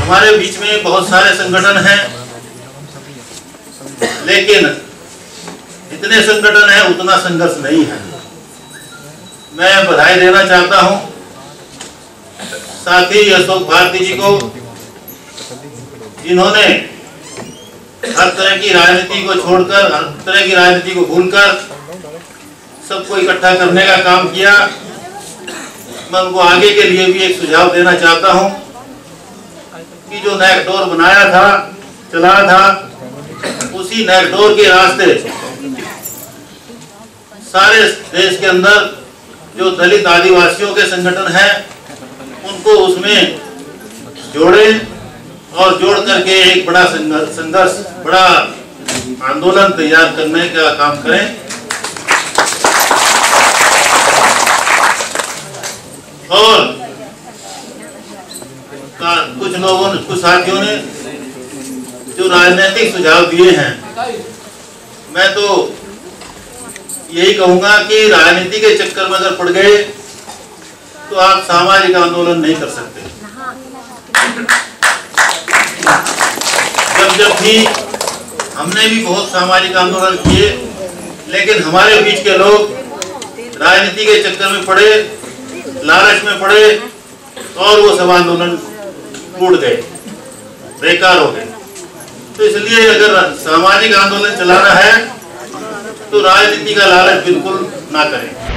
हमारे बीच में बहुत सारे संगठन हैं, लेकिन जितने संगठन हैं, उतना संघर्ष नहीं है। मैं बधाई देना चाहता हूँ। साथ ही अशोक भारती जी को, जिन्होंने हर तरह की राजनीति को छोड़कर, हर तरह की राजनीति को भूलकर सबको इकट्ठा करने का काम किया। मैं उनको आगे के लिए भी एक सुझाव देना चाहता हूँ कि जो नेकडोर बनाया था चलाया था, उसी नेकडोर के रास्ते सारे देश के अंदर जो दलित आदिवासियों के संगठन हैं, उनको उसमें जोड़े और जोड़ करके एक बड़ा संघर्ष, बड़ा आंदोलन तैयार करने का काम करें और कुछ लोगों ने, कुछ साथियों ने जो राजनीतिक सुझाव दिए हैं, मैं तो यही कहूँगा कि राजनीति के चक्कर में अगर पड़ गए तो आप सामाजिक आंदोलन नहीं कर सकते। जब जब भी हमने भी बहुत सामाजिक आंदोलन किए, लेकिन हमारे बीच के लोग राजनीति के चक्कर में पड़े, लालच में पड़े और वो सब आंदोलन टूट गए बेकार हो गए। तो इसलिए अगर सामाजिक आंदोलन चलाना है तो राजनीति का लालच बिल्कुल ना करें।